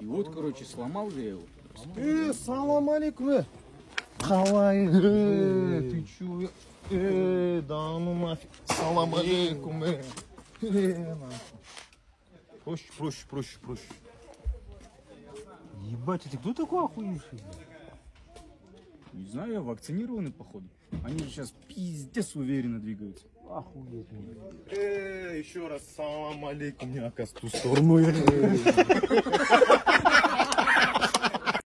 И вот, короче, сломал я его. Э, салам алейкум, э, халай. Э, ты чё, э, да ну нафиг, салам э. алейкум, э. э проще, проще, проще, проще. Ебать, а ты кто такой охуевший? Не знаю, я вакцинированный, походу. Они же сейчас пиздец уверенно двигаются. Охуеть. Э, еще раз салам алейкум, не оказывается ту сторону.